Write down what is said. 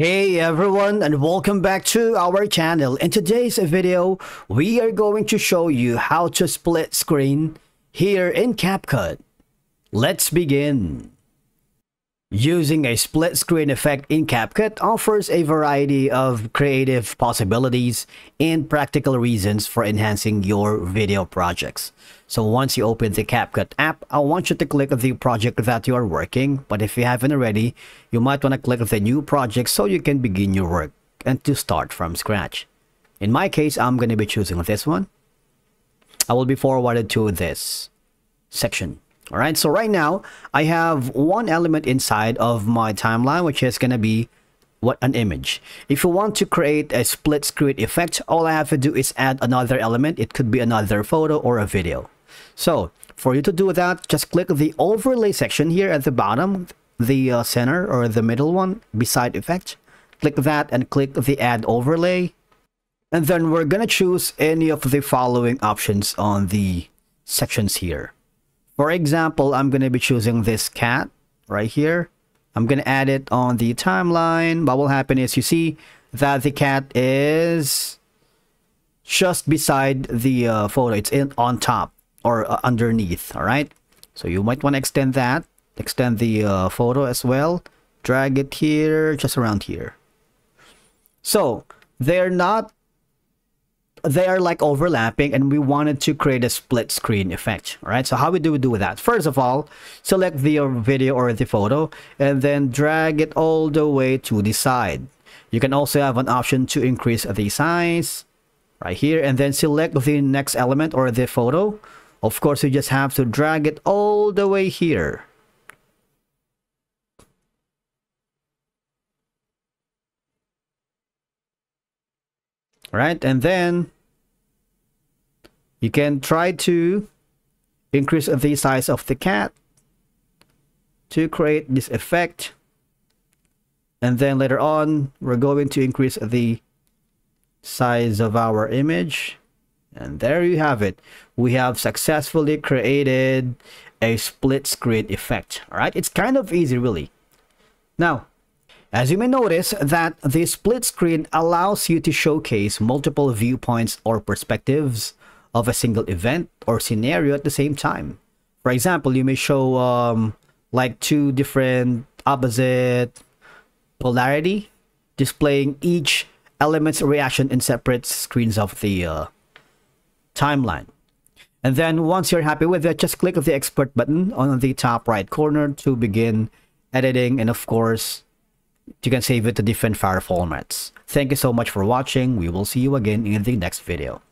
Hey everyone and welcome back to our channel. In today's video, we are going to show you how to split screen here in CapCut. Let's begin. Using a split screen effect in CapCut offers a variety of creative possibilities and practical reasons for enhancing your video projects. So once you open the CapCut app, I want you to click the project that you are working. But if you haven't already, you might want to click the new project so you can begin your work and to start from scratch. In my case, I'm going to be choosing this one. I will be forwarded to this section. All right, so right now I have one element inside of my timeline, which is going to be what an image. If you want to create a split screen effect, all I have to do is add another element. It could be another photo or a video. So for you to do that, just click the overlay section here at the bottom, the uh, center or the middle one beside effect. Click that and click the add overlay. And then we're going to choose any of the following options on the sections here. For example, I'm going to be choosing this cat right here. I'm going to add it on the timeline. What will happen is you see that the cat is just beside the uh, photo. It's in on top or uh, underneath. All right. So you might want to extend that. Extend the uh, photo as well. Drag it here, just around here. So they're not they are like overlapping and we wanted to create a split screen effect right? So how we do we do that. First of all select the uh, video or the photo and then drag it all the way to the side. You can also have an option to increase the size right here and then select the next element or the photo. Of course you just have to drag it all the way here right and then you can try to increase the size of the cat to create this effect. And then later on we're going to increase the size of our image. And there you have it. We have successfully created a split screen effect. All right it's kind of easy really. Now as you may notice that the split screen allows you to showcase multiple viewpoints or perspectives of a single event or scenario at the same time. For example, you may show um, like two different opposite polarity displaying each element's reaction in separate screens of the uh, timeline. And then once you're happy with it, just click the export button on the top right corner to begin editing and of course you can save it to different file formats. Thank you so much for watching. We will see you again in the next video.